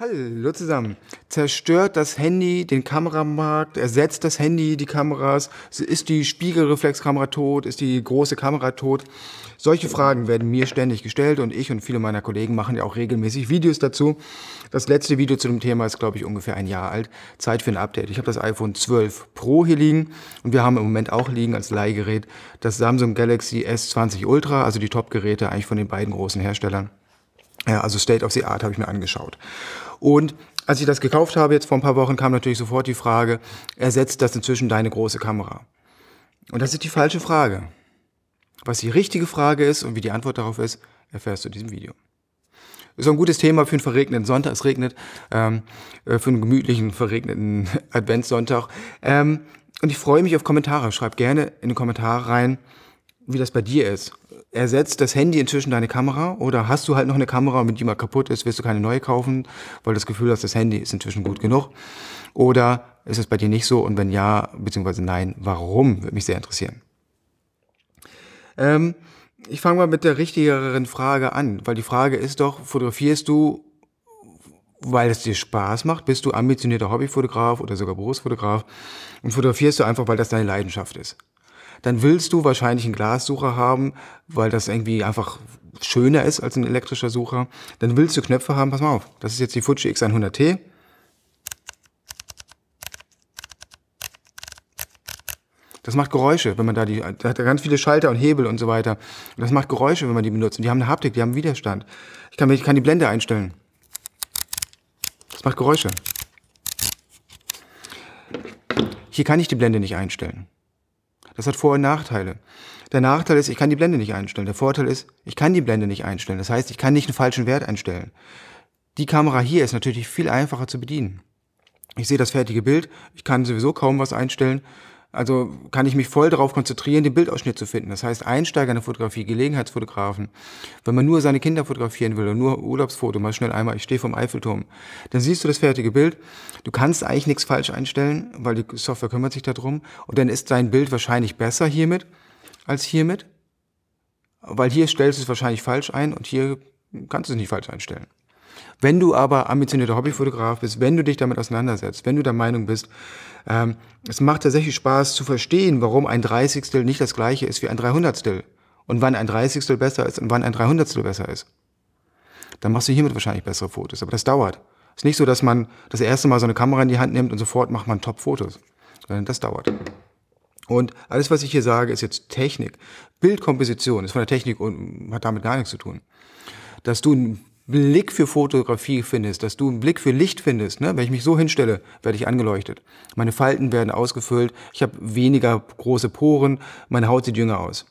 Hallo zusammen. Zerstört das Handy den Kameramarkt? Ersetzt das Handy die Kameras? Ist die Spiegelreflexkamera tot? Ist die große Kamera tot? Solche Fragen werden mir ständig gestellt und ich und viele meiner Kollegen machen ja auch regelmäßig Videos dazu. Das letzte Video zu dem Thema ist, glaube ich, ungefähr ein Jahr alt. Zeit für ein Update. Ich habe das iPhone 12 Pro hier liegen und wir haben im Moment auch liegen als Leihgerät das Samsung Galaxy S20 Ultra, also die Top-Geräte eigentlich von den beiden großen Herstellern. Ja, also State of the Art habe ich mir angeschaut. Und als ich das gekauft habe, jetzt vor ein paar Wochen, kam natürlich sofort die Frage, ersetzt das inzwischen deine große Kamera? Und das ist die falsche Frage. Was die richtige Frage ist und wie die Antwort darauf ist, erfährst du in diesem Video. Ist auch ein gutes Thema für einen verregneten Sonntag. Es regnet, ähm, äh, für einen gemütlichen, verregneten Adventssonntag. Ähm, und ich freue mich auf Kommentare. Schreib gerne in die Kommentare rein, wie das bei dir ist ersetzt das Handy inzwischen deine Kamera oder hast du halt noch eine Kamera, mit die mal kaputt ist, wirst du keine neue kaufen, weil das Gefühl hast, das Handy ist inzwischen gut genug? Oder ist es bei dir nicht so und wenn ja, beziehungsweise nein, warum, würde mich sehr interessieren. Ähm, ich fange mal mit der richtigeren Frage an, weil die Frage ist doch, fotografierst du, weil es dir Spaß macht? Bist du ambitionierter Hobbyfotograf oder sogar Berufsfotograf und fotografierst du einfach, weil das deine Leidenschaft ist? Dann willst du wahrscheinlich einen Glassucher haben, weil das irgendwie einfach schöner ist als ein elektrischer Sucher. Dann willst du Knöpfe haben, pass mal auf, das ist jetzt die Fuji X100T. Das macht Geräusche, wenn man da die, da hat ganz viele Schalter und Hebel und so weiter. Und das macht Geräusche, wenn man die benutzt. Und die haben eine Haptik, die haben Widerstand. Ich kann, ich kann die Blende einstellen. Das macht Geräusche. Hier kann ich die Blende nicht einstellen. Das hat Vor- und Nachteile. Der Nachteil ist, ich kann die Blende nicht einstellen. Der Vorteil ist, ich kann die Blende nicht einstellen. Das heißt, ich kann nicht einen falschen Wert einstellen. Die Kamera hier ist natürlich viel einfacher zu bedienen. Ich sehe das fertige Bild, ich kann sowieso kaum was einstellen. Also kann ich mich voll darauf konzentrieren, den Bildausschnitt zu finden. Das heißt, Einsteiger in der Fotografie, Gelegenheitsfotografen, wenn man nur seine Kinder fotografieren will und nur Urlaubsfoto, mal schnell einmal, ich stehe vom Eiffelturm, dann siehst du das fertige Bild. Du kannst eigentlich nichts falsch einstellen, weil die Software kümmert sich darum. Und dann ist dein Bild wahrscheinlich besser hiermit als hiermit. Weil hier stellst du es wahrscheinlich falsch ein und hier kannst du es nicht falsch einstellen. Wenn du aber ambitionierter Hobbyfotograf bist, wenn du dich damit auseinandersetzt, wenn du der Meinung bist, ähm, es macht tatsächlich Spaß zu verstehen, warum ein Dreißigstel nicht das gleiche ist wie ein Dreihundertstel und wann ein Dreißigstel besser ist und wann ein Dreihundertstel besser ist, dann machst du hiermit wahrscheinlich bessere Fotos. Aber das dauert. Es ist nicht so, dass man das erste Mal so eine Kamera in die Hand nimmt und sofort macht man Top-Fotos, sondern das dauert. Und alles, was ich hier sage, ist jetzt Technik. Bildkomposition ist von der Technik und hat damit gar nichts zu tun. Dass du ein Blick für Fotografie findest, dass du einen Blick für Licht findest. Ne? Wenn ich mich so hinstelle, werde ich angeleuchtet. Meine Falten werden ausgefüllt, ich habe weniger große Poren, meine Haut sieht jünger aus.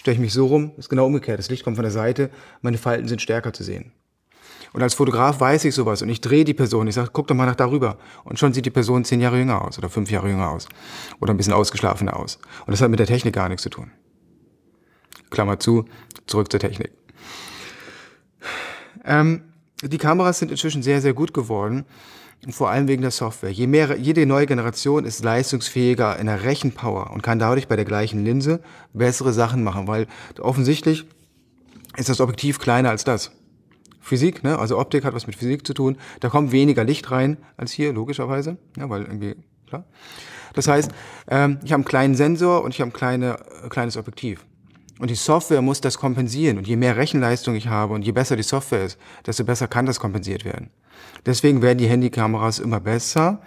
Stelle ich mich so rum, ist genau umgekehrt. Das Licht kommt von der Seite, meine Falten sind stärker zu sehen. Und als Fotograf weiß ich sowas und ich drehe die Person. Ich sage, guck doch mal nach darüber. Und schon sieht die Person zehn Jahre jünger aus oder fünf Jahre jünger aus. Oder ein bisschen ausgeschlafener aus. Und das hat mit der Technik gar nichts zu tun. Klammer zu, zurück zur Technik. Ähm, die Kameras sind inzwischen sehr, sehr gut geworden. Vor allem wegen der Software. Je mehr, jede neue Generation ist leistungsfähiger in der Rechenpower und kann dadurch bei der gleichen Linse bessere Sachen machen, weil offensichtlich ist das Objektiv kleiner als das. Physik, ne? also Optik hat was mit Physik zu tun. Da kommt weniger Licht rein als hier, logischerweise, ja, weil irgendwie, klar. Das heißt, ähm, ich habe einen kleinen Sensor und ich habe ein kleine, äh, kleines Objektiv. Und die Software muss das kompensieren. Und je mehr Rechenleistung ich habe und je besser die Software ist, desto besser kann das kompensiert werden. Deswegen werden die Handykameras immer besser,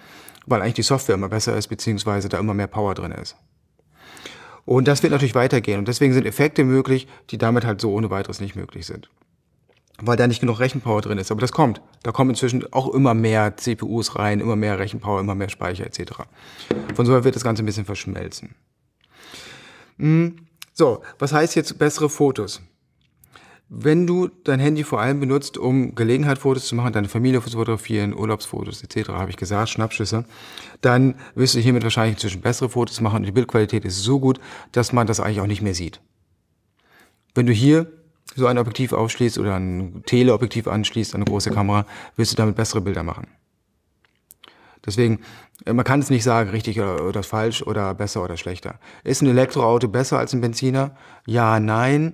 weil eigentlich die Software immer besser ist, beziehungsweise da immer mehr Power drin ist. Und das wird natürlich weitergehen. Und deswegen sind Effekte möglich, die damit halt so ohne weiteres nicht möglich sind. Weil da nicht genug Rechenpower drin ist. Aber das kommt. Da kommen inzwischen auch immer mehr CPUs rein, immer mehr Rechenpower, immer mehr Speicher etc. Von so wird das Ganze ein bisschen verschmelzen. Hm. So, was heißt jetzt bessere Fotos? Wenn du dein Handy vor allem benutzt, um Gelegenheitsfotos zu machen, deine Familie zu fotografieren, Urlaubsfotos etc., habe ich gesagt, Schnappschüsse, dann wirst du hiermit wahrscheinlich inzwischen bessere Fotos machen und die Bildqualität ist so gut, dass man das eigentlich auch nicht mehr sieht. Wenn du hier so ein Objektiv aufschließt oder ein Teleobjektiv anschließt, eine große Kamera, wirst du damit bessere Bilder machen. Deswegen, äh, man kann es nicht sagen, richtig oder, oder falsch oder besser oder schlechter. Ist ein Elektroauto besser als ein Benziner? Ja, nein.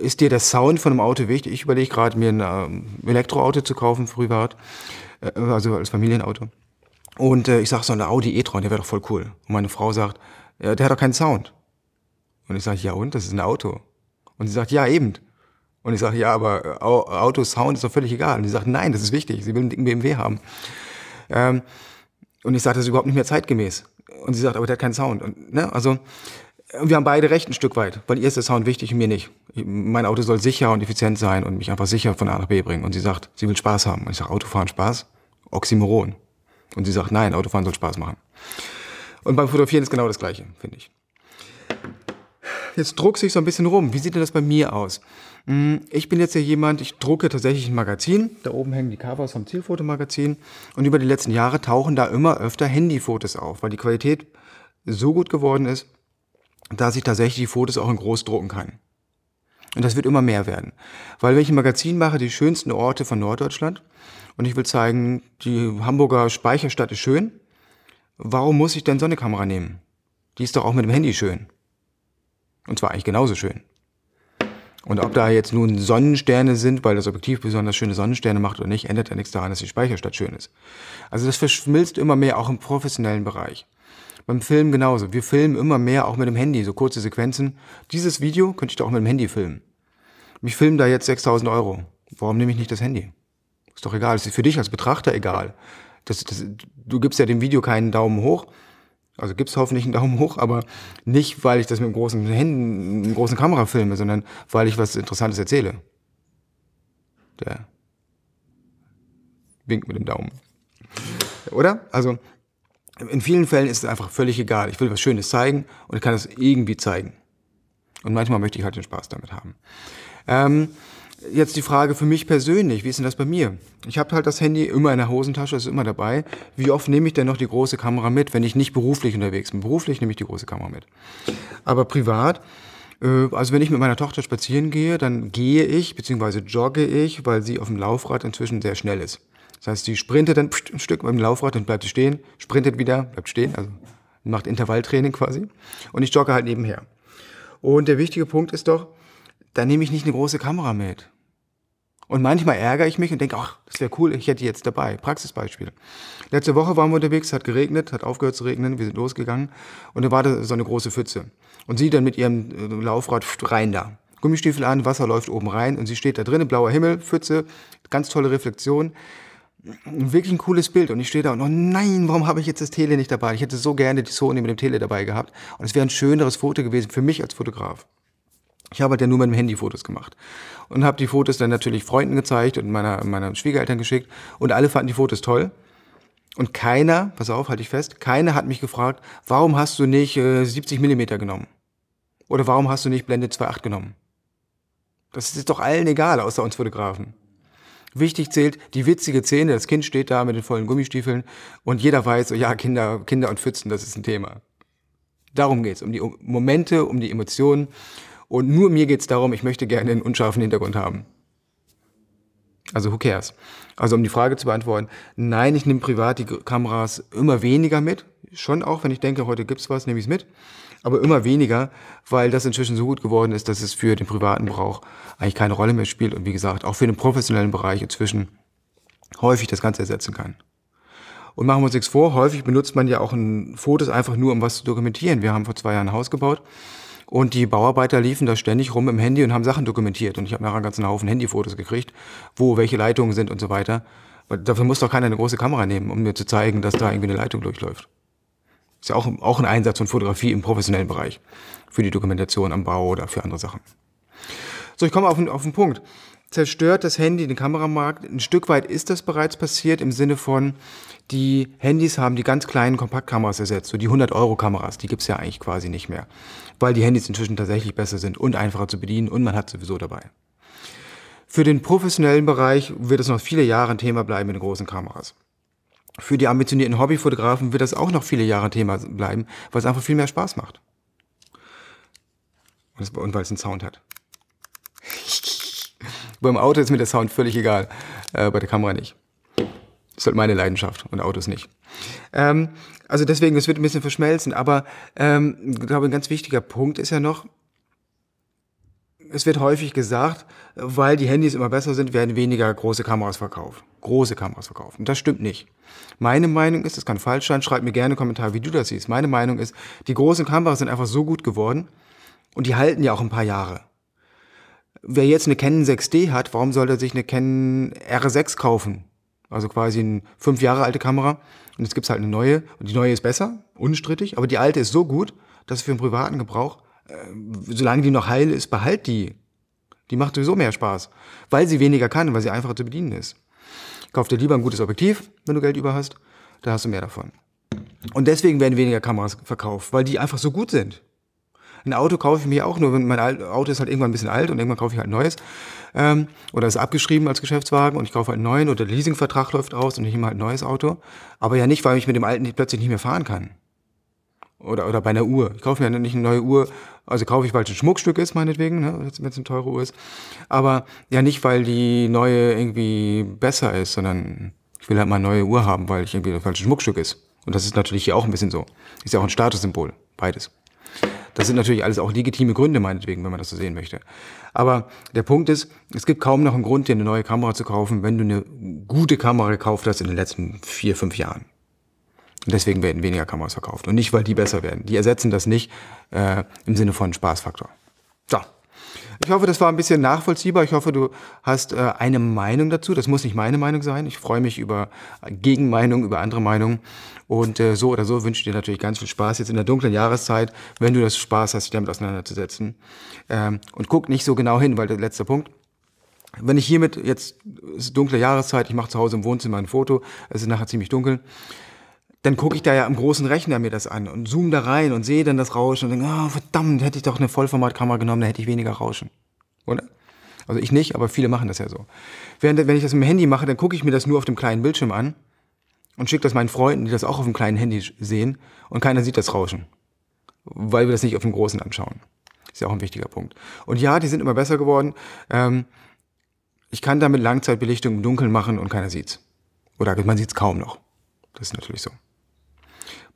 ist dir der Sound von einem Auto wichtig? Ich überlege gerade, mir ein ähm, Elektroauto zu kaufen, privat, äh, also als Familienauto. Und äh, ich sage so, ein Audi e-tron, der wäre doch voll cool. Und meine Frau sagt, ja, der hat doch keinen Sound. Und ich sage, ja und, das ist ein Auto. Und sie sagt, ja eben. Und ich sage, ja, aber äh, Auto, Sound ist doch völlig egal. Und sie sagt, nein, das ist wichtig, sie will einen dicken BMW haben. Ähm, und ich sage, das ist überhaupt nicht mehr zeitgemäß. Und sie sagt, aber der hat keinen Sound. Und, ne, also wir haben beide recht ein Stück weit, weil ihr ist der Sound wichtig und mir nicht. Mein Auto soll sicher und effizient sein und mich einfach sicher von A nach B bringen. Und sie sagt, sie will Spaß haben. Und ich sage, Autofahren Spaß? Oxymoron. Und sie sagt, nein, Autofahren soll Spaß machen. Und beim Fotografieren ist genau das Gleiche, finde ich. Jetzt druckst ich so ein bisschen rum. Wie sieht denn das bei mir aus? Hm, ich bin jetzt ja jemand, ich drucke tatsächlich ein Magazin. Da oben hängen die Covers vom Zielfotomagazin. Und über die letzten Jahre tauchen da immer öfter Handyfotos auf, weil die Qualität so gut geworden ist, dass ich tatsächlich die Fotos auch in groß drucken kann. Und das wird immer mehr werden. Weil wenn ich ein Magazin mache, die schönsten Orte von Norddeutschland, und ich will zeigen, die Hamburger Speicherstadt ist schön, warum muss ich denn so eine Kamera nehmen? Die ist doch auch mit dem Handy schön. Und zwar eigentlich genauso schön. Und ob da jetzt nun Sonnensterne sind, weil das Objektiv besonders schöne Sonnensterne macht oder nicht, ändert ja nichts daran, dass die Speicherstadt schön ist. Also das verschmilzt immer mehr auch im professionellen Bereich. Beim Film genauso. Wir filmen immer mehr auch mit dem Handy, so kurze Sequenzen. Dieses Video könnte ich doch auch mit dem Handy filmen. Mich filmen da jetzt 6000 Euro. Warum nehme ich nicht das Handy? Ist doch egal. Das ist für dich als Betrachter egal. Das, das, du gibst ja dem Video keinen Daumen hoch. Also gibst hoffentlich einen Daumen hoch, aber nicht, weil ich das mit großen Händen, einer großen Kamera filme, sondern weil ich was Interessantes erzähle. Der winkt mit dem Daumen. Oder? Also in vielen Fällen ist es einfach völlig egal. Ich will was Schönes zeigen und ich kann es irgendwie zeigen. Und manchmal möchte ich halt den Spaß damit haben. Ähm, jetzt die Frage für mich persönlich, wie ist denn das bei mir? Ich habe halt das Handy immer in der Hosentasche, ist immer dabei. Wie oft nehme ich denn noch die große Kamera mit, wenn ich nicht beruflich unterwegs bin? Beruflich nehme ich die große Kamera mit. Aber privat, äh, also wenn ich mit meiner Tochter spazieren gehe, dann gehe ich, beziehungsweise jogge ich, weil sie auf dem Laufrad inzwischen sehr schnell ist. Das heißt, sie sprintet dann ein Stück mit dem Laufrad und bleibt stehen, sprintet wieder, bleibt stehen, also macht Intervalltraining quasi. Und ich jogge halt nebenher. Und der wichtige Punkt ist doch, da nehme ich nicht eine große Kamera mit. Und manchmal ärgere ich mich und denke, ach, das wäre cool, ich hätte die jetzt dabei. Praxisbeispiel. Letzte Woche waren wir unterwegs, hat geregnet, hat aufgehört zu regnen, wir sind losgegangen und da war da so eine große Pfütze. Und sie dann mit ihrem äh, Laufrad rein da. Gummistiefel an, Wasser läuft oben rein und sie steht da drinnen, blauer Himmel, Pfütze, ganz tolle Reflexion wirklich ein cooles Bild und ich stehe da und oh nein, warum habe ich jetzt das Tele nicht dabei? Ich hätte so gerne die Sony mit dem Tele dabei gehabt und es wäre ein schöneres Foto gewesen für mich als Fotograf. Ich habe halt ja nur mit dem Handy Fotos gemacht und habe die Fotos dann natürlich Freunden gezeigt und meiner, meiner Schwiegereltern geschickt und alle fanden die Fotos toll. Und keiner, pass auf, halte ich fest, keiner hat mich gefragt, warum hast du nicht äh, 70 Millimeter genommen? Oder warum hast du nicht Blende 2.8 genommen? Das ist doch allen egal, außer uns Fotografen. Wichtig zählt die witzige Szene, das Kind steht da mit den vollen Gummistiefeln und jeder weiß, so, ja, Kinder, Kinder und Pfützen, das ist ein Thema. Darum geht's, um die Momente, um die Emotionen. Und nur mir geht's darum, ich möchte gerne einen unscharfen Hintergrund haben. Also who cares? Also um die Frage zu beantworten, nein, ich nehme privat die Kameras immer weniger mit. Schon auch, wenn ich denke, heute gibt's was, nehme ich's mit aber immer weniger, weil das inzwischen so gut geworden ist, dass es für den privaten Brauch eigentlich keine Rolle mehr spielt und wie gesagt, auch für den professionellen Bereich inzwischen häufig das Ganze ersetzen kann. Und machen wir uns nichts vor, häufig benutzt man ja auch ein Fotos einfach nur, um was zu dokumentieren. Wir haben vor zwei Jahren ein Haus gebaut und die Bauarbeiter liefen da ständig rum im Handy und haben Sachen dokumentiert. Und ich habe nachher einen ganzen Haufen Handyfotos gekriegt, wo welche Leitungen sind und so weiter. Weil dafür muss doch keiner eine große Kamera nehmen, um mir zu zeigen, dass da irgendwie eine Leitung durchläuft. Ist ja auch, auch ein Einsatz von Fotografie im professionellen Bereich. Für die Dokumentation am Bau oder für andere Sachen. So, ich komme auf, auf den Punkt. Zerstört das Handy den Kameramarkt? Ein Stück weit ist das bereits passiert im Sinne von, die Handys haben die ganz kleinen Kompaktkameras ersetzt. So die 100-Euro-Kameras, die gibt's ja eigentlich quasi nicht mehr. Weil die Handys inzwischen tatsächlich besser sind und einfacher zu bedienen und man hat sowieso dabei. Für den professionellen Bereich wird es noch viele Jahre ein Thema bleiben mit den großen Kameras für die ambitionierten Hobbyfotografen wird das auch noch viele Jahre Thema bleiben, weil es einfach viel mehr Spaß macht. Und weil es einen Sound hat. Beim Auto ist mir der Sound völlig egal, äh, bei der Kamera nicht. Das ist halt meine Leidenschaft und Autos nicht. Ähm, also deswegen, es wird ein bisschen verschmelzen, aber ähm, ich glaube, ein ganz wichtiger Punkt ist ja noch, es wird häufig gesagt, weil die Handys immer besser sind, werden weniger große Kameras verkauft. Große Kameras verkauft. Und das stimmt nicht. Meine Meinung ist, das kann falsch sein, schreib mir gerne einen Kommentar, wie du das siehst. Meine Meinung ist, die großen Kameras sind einfach so gut geworden und die halten ja auch ein paar Jahre. Wer jetzt eine Canon 6D hat, warum soll er sich eine Canon R6 kaufen? Also quasi eine fünf Jahre alte Kamera. Und jetzt gibt's halt eine neue. Und die neue ist besser, unstrittig. Aber die alte ist so gut, dass für einen privaten Gebrauch, äh, solange die noch heil ist, behalt die. Die macht sowieso mehr Spaß. Weil sie weniger kann, weil sie einfacher zu bedienen ist. Kauf dir lieber ein gutes Objektiv, wenn du Geld über hast. Da hast du mehr davon. Und deswegen werden weniger Kameras verkauft, weil die einfach so gut sind. Ein Auto kaufe ich mir auch nur, wenn mein Auto ist halt irgendwann ein bisschen alt und irgendwann kaufe ich halt ein neues. Ähm, oder ist abgeschrieben als Geschäftswagen und ich kaufe halt einen neuen oder der Leasingvertrag läuft aus und ich nehme halt ein neues Auto. Aber ja nicht, weil ich mit dem alten plötzlich nicht mehr fahren kann. Oder, oder bei einer Uhr. Ich kaufe mir nicht eine neue Uhr, also kaufe ich, weil es ein Schmuckstück ist, meinetwegen, ne, wenn es eine teure Uhr ist. Aber ja nicht, weil die neue irgendwie besser ist, sondern ich will halt mal eine neue Uhr haben, weil ich irgendwie es ein Schmuckstück ist. Und das ist natürlich hier auch ein bisschen so. Ist ja auch ein Statussymbol, beides. Das sind natürlich alles auch legitime Gründe, meinetwegen, wenn man das so sehen möchte. Aber der Punkt ist, es gibt kaum noch einen Grund, dir eine neue Kamera zu kaufen, wenn du eine gute Kamera gekauft hast in den letzten vier, fünf Jahren. Und deswegen werden weniger Kameras verkauft. Und nicht, weil die besser werden. Die ersetzen das nicht äh, im Sinne von Spaßfaktor. So. Ich hoffe, das war ein bisschen nachvollziehbar. Ich hoffe, du hast äh, eine Meinung dazu. Das muss nicht meine Meinung sein. Ich freue mich über Gegenmeinungen, über andere Meinungen. Und äh, so oder so wünsche ich dir natürlich ganz viel Spaß jetzt in der dunklen Jahreszeit, wenn du das Spaß hast, dich damit auseinanderzusetzen. Ähm, und guck nicht so genau hin, weil der letzte Punkt. Wenn ich hiermit jetzt, es ist dunkle Jahreszeit, ich mache zu Hause im Wohnzimmer ein Foto, es ist nachher ziemlich dunkel, dann gucke ich da ja am großen Rechner mir das an und zoome da rein und sehe dann das Rauschen und denke, oh, verdammt, hätte ich doch eine Vollformatkamera genommen, dann hätte ich weniger Rauschen. Oder? Also ich nicht, aber viele machen das ja so. Während, wenn ich das mit dem Handy mache, dann gucke ich mir das nur auf dem kleinen Bildschirm an und schicke das meinen Freunden, die das auch auf dem kleinen Handy sehen und keiner sieht das Rauschen. Weil wir das nicht auf dem großen anschauen. Ist ja auch ein wichtiger Punkt. Und ja, die sind immer besser geworden. Ähm, ich kann damit Langzeitbelichtung im Dunkeln machen und keiner sieht's. Oder man sieht's kaum noch. Das ist natürlich so.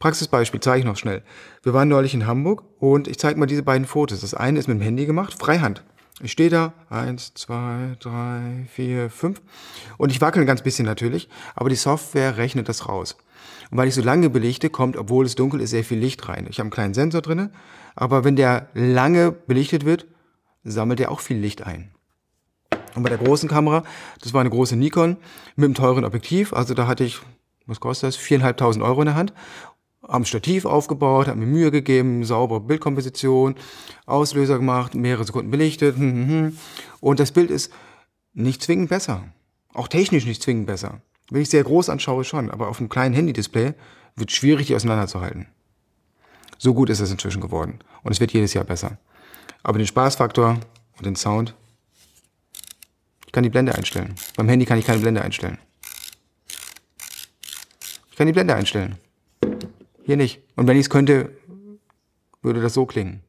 Praxisbeispiel zeige ich noch schnell. Wir waren neulich in Hamburg und ich zeige mal diese beiden Fotos. Das eine ist mit dem Handy gemacht, Freihand. Ich stehe da, eins, zwei, drei, vier, fünf. Und ich wackel ein ganz bisschen natürlich, aber die Software rechnet das raus. Und weil ich so lange belichte, kommt, obwohl es dunkel ist, sehr viel Licht rein. Ich habe einen kleinen Sensor drinne, aber wenn der lange belichtet wird, sammelt er auch viel Licht ein. Und bei der großen Kamera, das war eine große Nikon mit einem teuren Objektiv, also da hatte ich, was kostet das, viereinhalbtausend Euro in der Hand haben Stativ aufgebaut, haben mir Mühe gegeben, saubere Bildkomposition, Auslöser gemacht, mehrere Sekunden belichtet. Hm, hm, hm. Und das Bild ist nicht zwingend besser. Auch technisch nicht zwingend besser. Wenn ich sehr groß anschaue, schon. Aber auf einem kleinen Handy-Display wird es schwierig, die auseinanderzuhalten. So gut ist es inzwischen geworden. Und es wird jedes Jahr besser. Aber den Spaßfaktor und den Sound, ich kann die Blende einstellen. Beim Handy kann ich keine Blende einstellen. Ich kann die Blende einstellen. Hier nicht. Und wenn ich es könnte, würde das so klingen.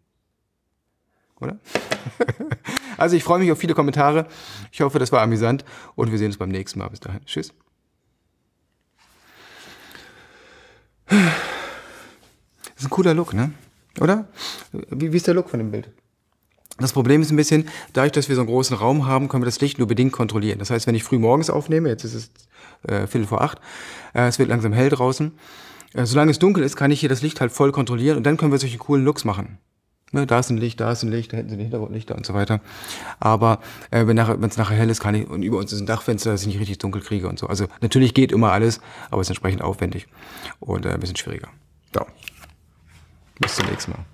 Oder? also ich freue mich auf viele Kommentare. Ich hoffe, das war amüsant und wir sehen uns beim nächsten Mal. Bis dahin. Tschüss. Das ist ein cooler Look, ne? Oder? Wie, wie ist der Look von dem Bild? Das Problem ist ein bisschen, dadurch, dass wir so einen großen Raum haben, können wir das Licht nur bedingt kontrollieren. Das heißt, wenn ich früh morgens aufnehme, jetzt ist es äh, Viertel vor acht, äh, es wird langsam hell draußen, solange es dunkel ist, kann ich hier das Licht halt voll kontrollieren und dann können wir solche coolen Looks machen. Ne, da ist ein Licht, da ist ein Licht, da hätten sie die Hintergrundlichter und so weiter. Aber äh, wenn es nachher hell ist, kann ich, und über uns ist ein Dachfenster, dass ich nicht richtig dunkel kriege und so. Also natürlich geht immer alles, aber es ist entsprechend aufwendig und äh, ein bisschen schwieriger. So. Bis zum nächsten Mal.